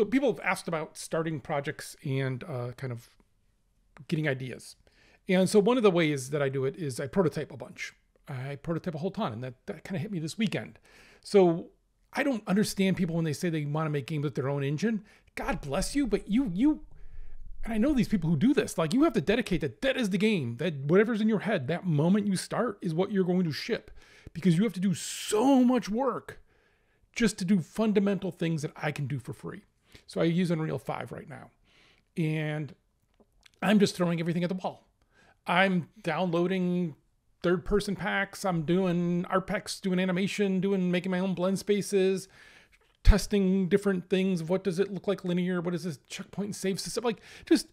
So people have asked about starting projects and uh, kind of getting ideas. And so one of the ways that I do it is I prototype a bunch. I prototype a whole ton, and that, that kind of hit me this weekend. So I don't understand people when they say they want to make games with their own engine. God bless you, but you you and I know these people who do this. Like you have to dedicate that that is the game. That whatever's in your head, that moment you start is what you're going to ship. Because you have to do so much work just to do fundamental things that I can do for free. So I use Unreal 5 right now. And I'm just throwing everything at the wall. I'm downloading third person packs. I'm doing art packs, doing animation, doing making my own blend spaces, testing different things. What does it look like linear? What is this checkpoint save system? Like just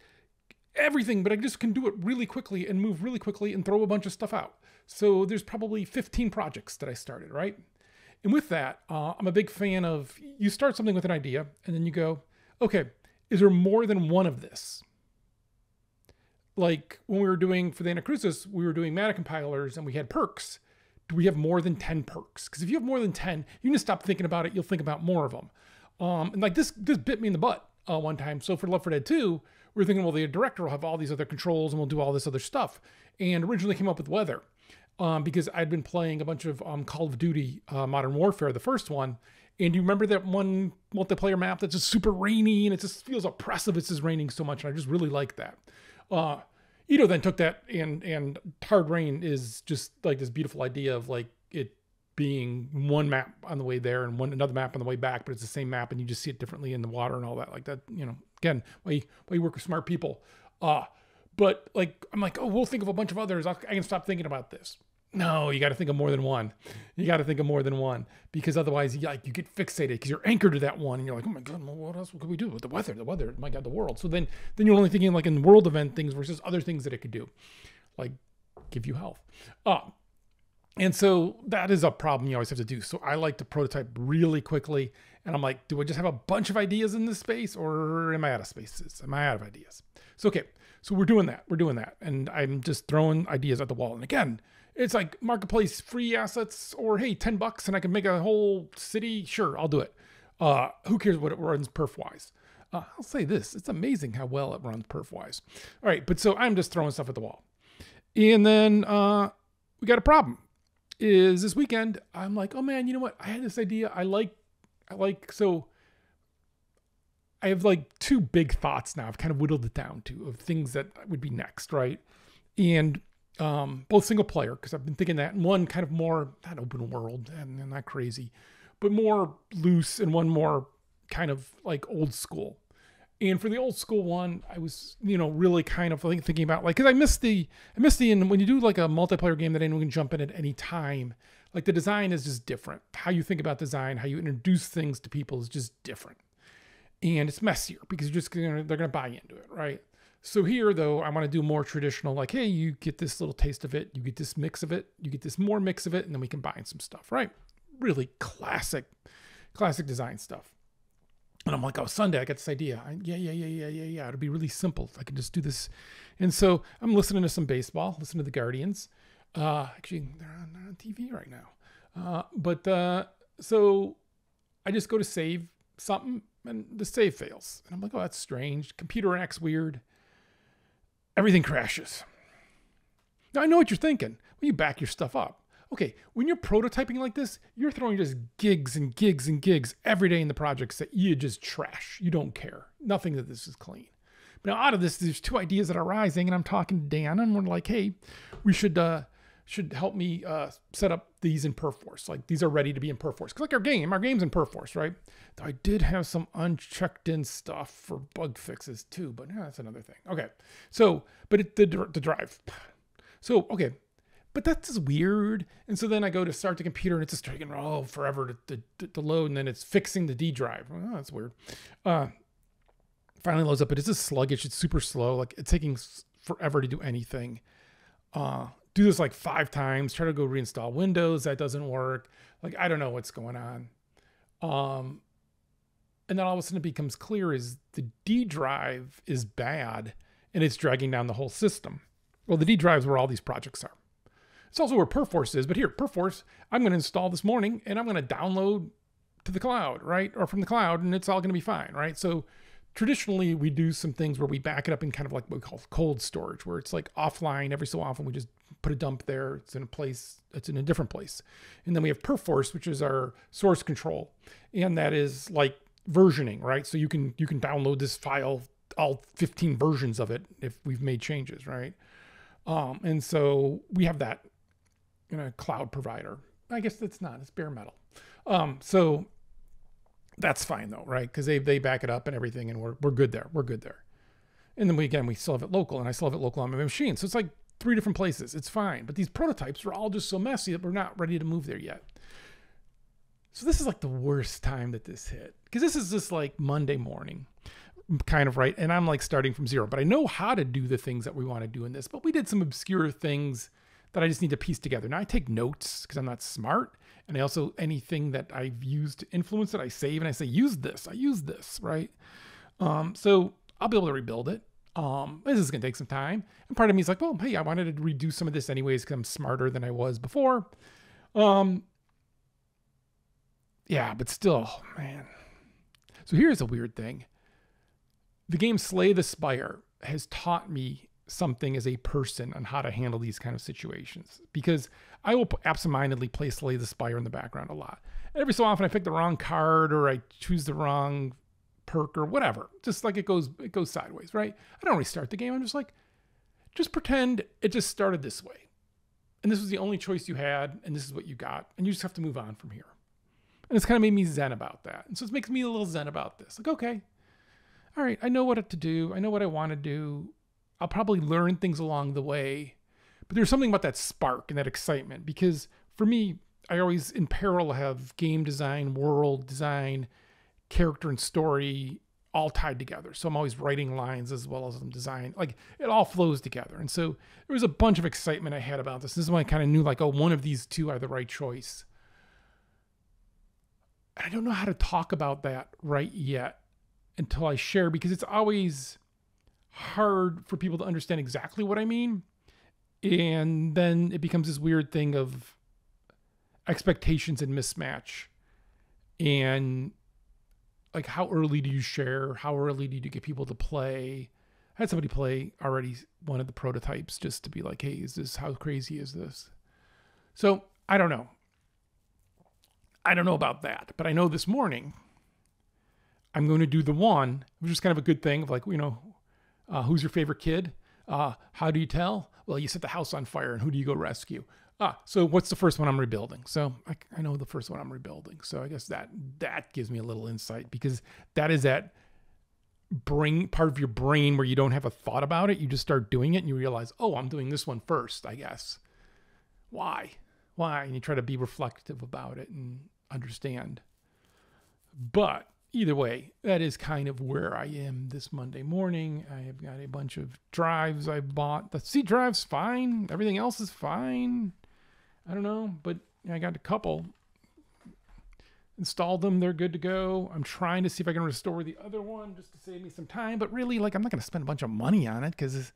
everything, but I just can do it really quickly and move really quickly and throw a bunch of stuff out. So there's probably 15 projects that I started, right? And with that, uh, I'm a big fan of you start something with an idea and then you go, okay, is there more than one of this? Like when we were doing for the Anacrusis, we were doing Mana compilers and we had perks. Do we have more than 10 perks? Because if you have more than 10, you can stop thinking about it. You'll think about more of them. Um, and like this, this bit me in the butt uh, one time. So for Left 4 Dead 2, we were thinking, well, the director will have all these other controls and we'll do all this other stuff. And originally came up with weather um, because I'd been playing a bunch of um, Call of Duty uh, Modern Warfare, the first one. And you remember that one multiplayer map that's just super rainy and it just feels oppressive. It's just raining so much. And I just really like that. Uh, Ito then took that and and Hard Rain is just like this beautiful idea of like it being one map on the way there and one another map on the way back, but it's the same map and you just see it differently in the water and all that. Like that, you know, again, why you, why you work with smart people. Uh, but like I'm like, oh, we'll think of a bunch of others. I can stop thinking about this. No, you got to think of more than one. You got to think of more than one because otherwise, you, like you get fixated because you're anchored to that one, and you're like, oh my god, what else could we do with the weather? The weather, my god, the world. So then, then you're only thinking like in world event things versus other things that it could do, like give you health. Uh, and so that is a problem you always have to do. So I like to prototype really quickly, and I'm like, do I just have a bunch of ideas in this space, or am I out of spaces? Am I out of ideas? So okay, so we're doing that. We're doing that, and I'm just throwing ideas at the wall. And again it's like marketplace free assets or hey 10 bucks and i can make a whole city? Sure i'll do it. Uh, who cares what it runs perf wise uh, i'll say this it's amazing how well it runs perf wise all right but so i'm just throwing stuff at the wall. And then uh, we got a problem. Is this weekend i'm like oh man you know what? I had this idea. I like i like so i have like two big thoughts now. I've kind of whittled it down to of things that would be next right? And um, both single player because I've been thinking that, and one kind of more not open world and, and not crazy, but more loose, and one more kind of like old school. And for the old school one, I was you know really kind of like thinking about like because I missed the I missed the and when you do like a multiplayer game that anyone can jump in at any time, like the design is just different. How you think about design, how you introduce things to people is just different, and it's messier because you're just gonna they're gonna buy into it, right? So here, though, I want to do more traditional, like, hey, you get this little taste of it, you get this mix of it, you get this more mix of it, and then we combine some stuff, right? Really classic, classic design stuff. And I'm like, oh, Sunday, I got this idea. I, yeah, yeah, yeah, yeah, yeah, yeah. It'll be really simple. I can just do this. And so I'm listening to some baseball, listening to the Guardians. Uh, actually, they're on, they're on TV right now. Uh, but uh, so I just go to save something, and the save fails. And I'm like, oh, that's strange. Computer acts weird everything crashes. Now, I know what you're thinking. Well, you back your stuff up. Okay, when you're prototyping like this, you're throwing just gigs and gigs and gigs every day in the projects that you just trash. You don't care. Nothing that this is clean. But now out of this, there's two ideas that are rising, and I'm talking to Dan, and we're like, hey, we should uh, should help me uh, set up these in Perforce. Like these are ready to be in Perforce. Cause like our game, our game's in Perforce, right? Though I did have some unchecked in stuff for bug fixes too, but yeah, that's another thing. Okay. So, but it, the, the drive. So, okay. But that's just weird. And so then I go to start the computer and it's just taking oh forever to, to, to load. And then it's fixing the D drive. Oh, that's weird. Uh, finally loads up, but it's just sluggish. It's super slow. Like it's taking forever to do anything. Uh, do this like five times, try to go reinstall Windows, that doesn't work. Like I don't know what's going on. Um, and then all of a sudden it becomes clear is the D drive is bad and it's dragging down the whole system. Well, the D drive is where all these projects are. It's also where Perforce is, but here, Perforce, I'm going to install this morning and I'm going to download to the cloud, right? Or from the cloud, and it's all going to be fine, right? So traditionally, we do some things where we back it up in kind of like what we call cold storage, where it's like offline every so often. We just put a dump there. It's in a place. It's in a different place, and then we have Perforce, which is our source control, and that is like versioning, right? So you can you can download this file, all 15 versions of it if we've made changes, right? Um, and so we have that in a cloud provider. I guess that's not, it's bare metal. Um, so that's fine though, right? Because they they back it up and everything, and we're we're good there. We're good there. And then we again we still have it local, and I still have it local on my machine. So it's like three different places. It's fine. But these prototypes are all just so messy that we're not ready to move there yet. So this is like the worst time that this hit because this is just like Monday morning, kind of right. And I'm like starting from zero, but I know how to do the things that we want to do in this. But we did some obscure things that I just need to piece together. Now I take notes because I'm not smart. And I also, anything that I've used to influence it, I save and I say, use this, I use this, right? Um, so I'll be able to rebuild it. Um, this is going to take some time. And part of me is like, well, hey, I wanted to redo some of this anyways because I'm smarter than I was before. Um, yeah, but still, man. So here's a weird thing. The game Slay the Spire has taught me something as a person on how to handle these kind of situations because I will absentmindedly play Slay the Spire in the background a lot. every so often I pick the wrong card or I choose the wrong perk or whatever. Just like it goes it goes sideways, right? I don't restart the game. I'm just like just pretend it just started this way. And this was the only choice you had and this is what you got and you just have to move on from here. And it's kind of made me zen about that. And so it makes me a little zen about this. Like, okay, all right, I know what to do. I know what I want to do. I'll probably learn things along the way. But there's something about that spark and that excitement because for me, I always in parallel have game design, world design, character and story all tied together. So I'm always writing lines as well as I'm design. Like it all flows together. And so there was a bunch of excitement I had about this. This is when I kind of knew like, oh, one of these two are the right choice. And I don't know how to talk about that right yet until I share because it's always hard for people to understand exactly what I mean. And then it becomes this weird thing of expectations and mismatch. And like, how early do you share? How early do you get people to play? I had somebody play already one of the prototypes just to be like, hey, is this how crazy is this? So I don't know. I don't know about that, but I know this morning I'm going to do the one, which is kind of a good thing of like, you know, uh, who's your favorite kid? Uh, how do you tell? Well, you set the house on fire, and who do you go rescue? Ah, so what's the first one I'm rebuilding? So I, I know the first one I'm rebuilding. So I guess that that gives me a little insight because that is that brain part of your brain where you don't have a thought about it. You just start doing it, and you realize, oh, I'm doing this one first. I guess. Why? Why? And you try to be reflective about it and understand. But either way, that is kind of where I am this Monday morning. I have got a bunch of drives I bought. The C drive's fine. Everything else is fine. I don't know, but I got a couple. Installed them. They're good to go. I'm trying to see if I can restore the other one just to save me some time. But really, like, I'm not going to spend a bunch of money on it because it's,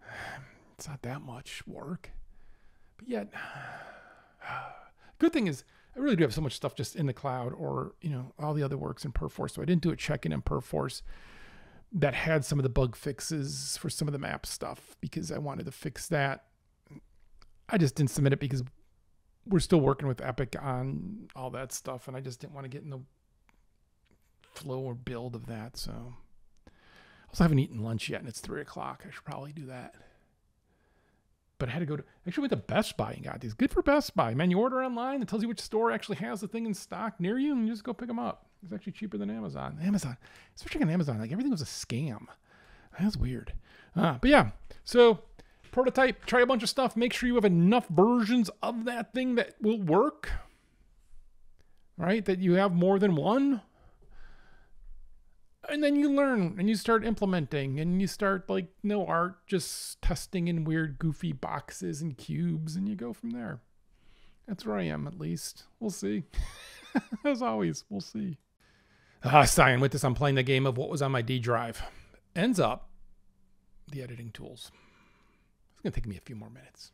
it's not that much work. But yet, good thing is I really do have so much stuff just in the cloud or, you know, all the other works in Perforce. So I didn't do a check-in in Perforce that had some of the bug fixes for some of the map stuff because I wanted to fix that. I just didn't submit it because we're still working with Epic on all that stuff and I just didn't want to get in the flow or build of that. So I also haven't eaten lunch yet and it's three o'clock. I should probably do that but I had to go to actually went to Best Buy and got these. Good for Best Buy, man. You order online, it tells you which store actually has the thing in stock near you, and you just go pick them up. It's actually cheaper than Amazon. Amazon, especially on Amazon, like everything was a scam. That's weird. Uh, but yeah, so prototype, try a bunch of stuff. Make sure you have enough versions of that thing that will work. Right, that you have more than one and then you learn and you start implementing and you start like no art just testing in weird goofy boxes and cubes and you go from there. That's where i am at least. We'll see. As always we'll see. Ah Cyan, with this i'm playing the game of what was on my d drive. Ends up the editing tools. It's going to take me a few more minutes